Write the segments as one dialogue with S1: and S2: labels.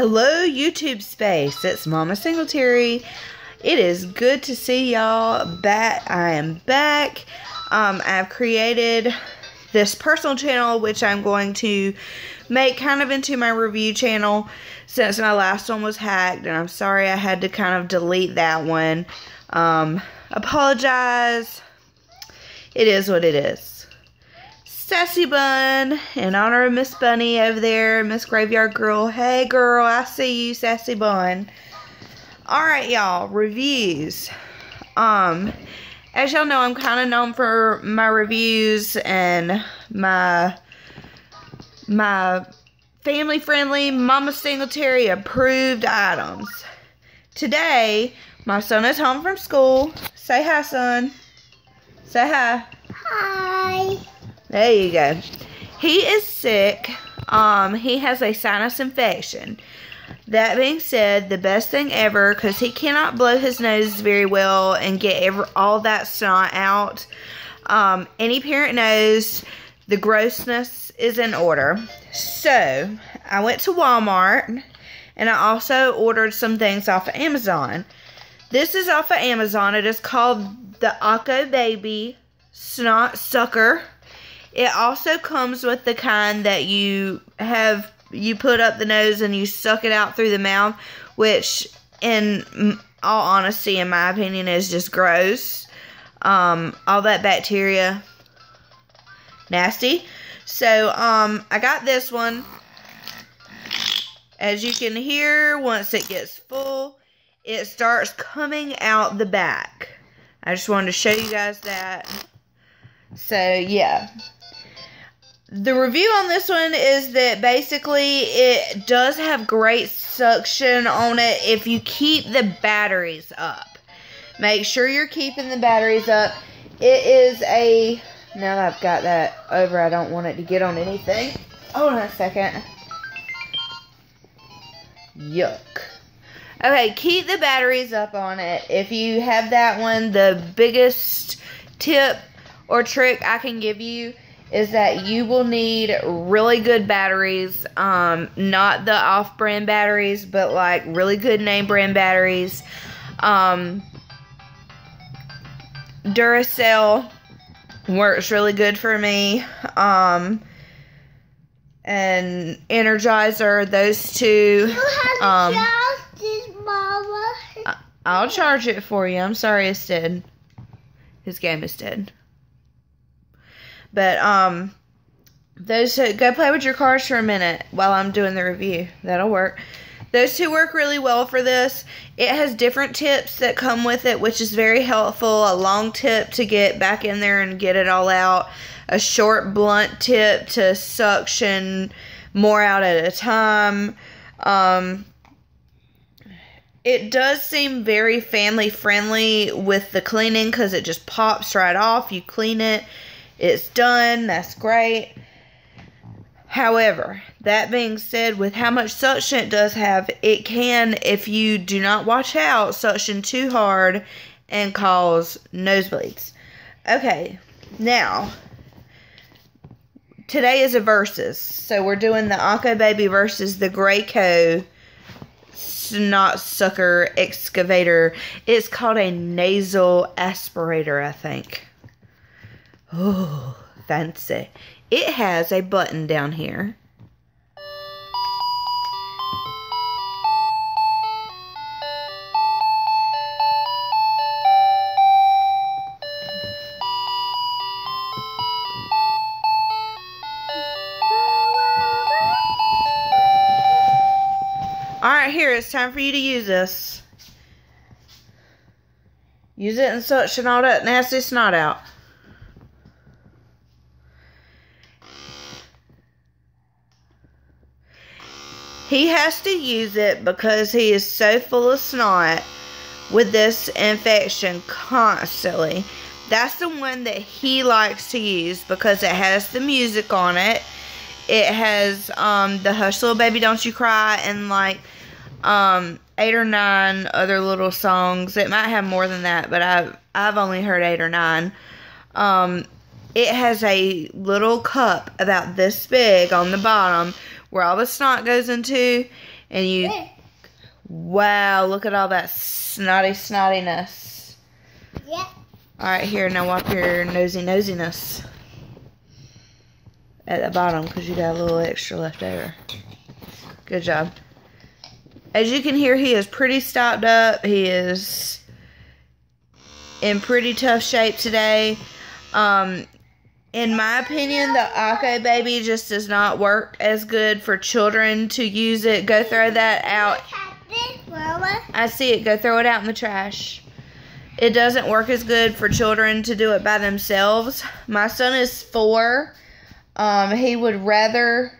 S1: Hello, YouTube space. It's Mama Singletary. It is good to see y'all back. I am back. Um, I've created this personal channel, which I'm going to make kind of into my review channel since my last one was hacked. And I'm sorry I had to kind of delete that one. Um, apologize. It is what it is. Sassy Bun, in honor of Miss Bunny over there, Miss Graveyard Girl. Hey, girl, I see you, Sassy Bun. Alright, y'all, reviews. Um, as y'all know, I'm kind of known for my reviews and my, my family-friendly, Mama Singletary approved items. Today, my son is home from school. Say hi, son. Say hi.
S2: Hi.
S1: There you go. He is sick. Um, he has a sinus infection. That being said, the best thing ever, because he cannot blow his nose very well and get all that snot out. Um, any parent knows the grossness is in order. So, I went to Walmart and I also ordered some things off of Amazon. This is off of Amazon. It is called the Occo Baby Snot Sucker. It also comes with the kind that you have you put up the nose and you suck it out through the mouth, which in all honesty in my opinion is just gross. Um all that bacteria nasty. So um I got this one. As you can hear, once it gets full, it starts coming out the back. I just wanted to show you guys that. So, yeah the review on this one is that basically it does have great suction on it if you keep the batteries up. Make sure you're keeping the batteries up. It is a, now that I've got that over, I don't want it to get on anything. Hold on a second. Yuck. Okay, keep the batteries up on it. If you have that one, the biggest tip or trick I can give you is that you will need really good batteries, um, not the off-brand batteries, but like really good name brand batteries. Um, Duracell works really good for me. Um, and Energizer, those two.
S2: Um, this, Mama.
S1: I'll charge it for you. I'm sorry it's dead. His game is dead. But um, those two, go play with your cards for a minute while I'm doing the review. That'll work. Those two work really well for this. It has different tips that come with it, which is very helpful. A long tip to get back in there and get it all out. A short, blunt tip to suction more out at a time. Um, it does seem very family friendly with the cleaning because it just pops right off. You clean it it's done. That's great. However, that being said, with how much suction it does have, it can, if you do not watch out, suction too hard and cause nosebleeds. Okay, now, today is a versus. So we're doing the Occo Baby versus the Graco Snot Sucker Excavator. It's called a nasal aspirator, I think. Oh, fancy. It has a button down here. Alright, here, it's time for you to use this. Use it and suction all that nasty snot out. He has to use it because he is so full of snot with this infection constantly. That's the one that he likes to use because it has the music on it. It has um, the Hush Little Baby Don't You Cry and like um, eight or nine other little songs. It might have more than that, but I've, I've only heard eight or nine. Um, it has a little cup about this big on the bottom where all the snot goes into, and you. Wow, look at all that snotty snottiness.
S2: Yep.
S1: All right, here now wipe your nosy nosiness at the bottom because you got a little extra left over. Good job. As you can hear, he is pretty stopped up. He is in pretty tough shape today. Um, in my opinion, the Occo baby just does not work as good for children to use it. Go throw that out. I see it. Go throw it out in the trash. It doesn't work as good for children to do it by themselves. My son is four. Um, he would rather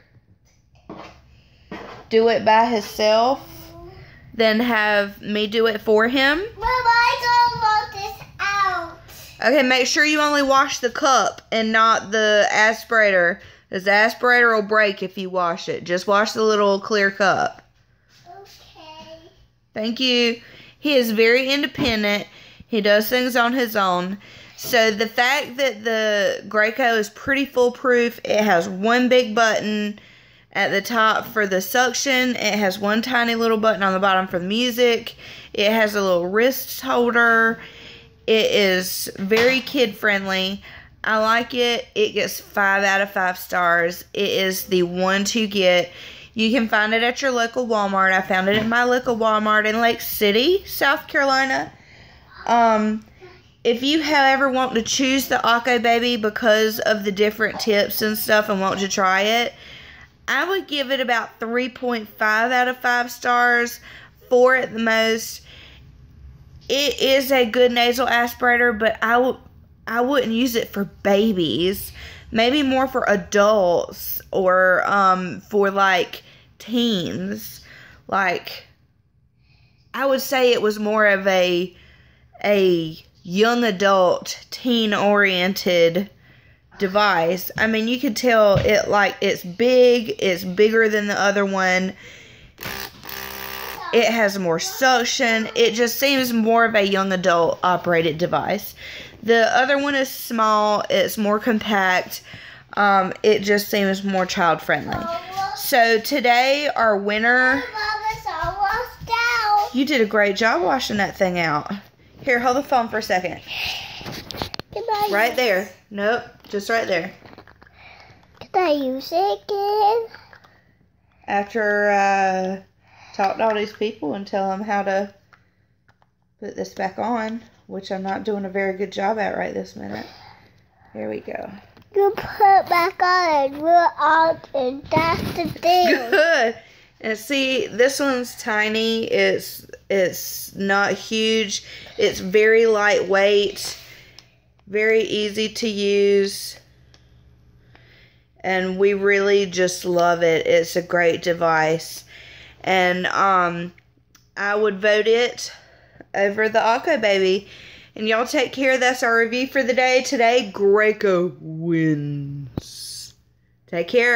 S1: do it by himself than have me do it for him.
S2: Mama, I don't want this out.
S1: Okay, make sure you only wash the cup and not the aspirator. Because the aspirator will break if you wash it. Just wash the little clear cup.
S2: Okay.
S1: Thank you. He is very independent. He does things on his own. So the fact that the Graco is pretty foolproof, it has one big button at the top for the suction. It has one tiny little button on the bottom for the music. It has a little wrist holder. It is very kid friendly. I like it. It gets five out of five stars. It is the one to get. You can find it at your local Walmart. I found it at my local Walmart in Lake City, South Carolina. Um, if you, however, want to choose the Occo Baby because of the different tips and stuff and want to try it, I would give it about 3.5 out of 5 stars, 4 at the most. It is a good nasal aspirator, but I would I wouldn't use it for babies. Maybe more for adults or um for like teens. Like I would say it was more of a a young adult teen oriented device. I mean, you could tell it like it's big, it's bigger than the other one. It has more suction. It just seems more of a young adult operated device. The other one is small, it's more compact. Um, it just seems more child friendly. So today, our winner.
S2: Mama's almost out.
S1: You did a great job washing that thing out. Here, hold the phone for a second. Right there. Nope, just right there.
S2: Can I use it again?
S1: After uh, talk to all these people and tell them how to put this back on, which I'm not doing a very good job at right this minute. Here we go.
S2: You put it back on and we're out and that's the thing.
S1: Good. And see, this one's tiny. It's it's not huge. It's very lightweight, very easy to use. And we really just love it. It's a great device. And um I would vote it over the Occo baby. And y'all take care. That's our review for the day. Today, Graco wins. Take care.